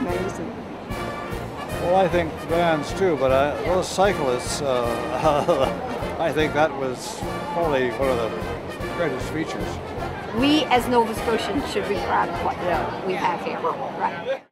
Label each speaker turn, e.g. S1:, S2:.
S1: amazing.
S2: Well, I think vans too, but I, those cyclists, uh, I think that was probably one of the greatest features.
S3: We as Nova Scotians should be proud of what we have here. Right.